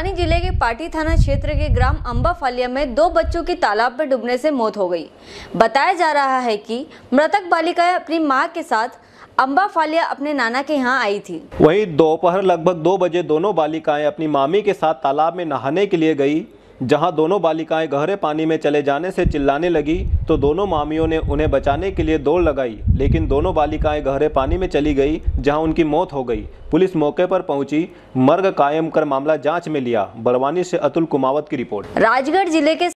बड़वानी ज़िले के पाटी थाना क्षेत्र के ग्राम अम्बा फालिया में दो बच्चों की तालाब में डूबने से मौत हो गई। बताया जा रहा है कि मृतक बालिकाएँ अपनी माँ के साथ अम्बा फालिया अपने नाना के यहाँ आई थी। वहीं दोपहर लगभग दो बजे दोनों बालिकाएँ अपनी मामी के साथ तालाब में नहाने के लिए गई। जहाँ दोनों बालिकाएँ गहरे पानी में चले जाने से चिल्लाने लगी तो दोनों मामियों ने उन्हें बचाने के लिए दौड़ लगाई, लेकिन दोनों बालिकाएँ गहरे पानी में चली गई, जहाँ उनकी मौत हो गई। पुलिस मौके पर पहुँची, मर्ग कायम कर मामला जाँच में लिया। बरवानी से अतुल कुमावत की रिपोर्ट। राजगढ़ ज़िले के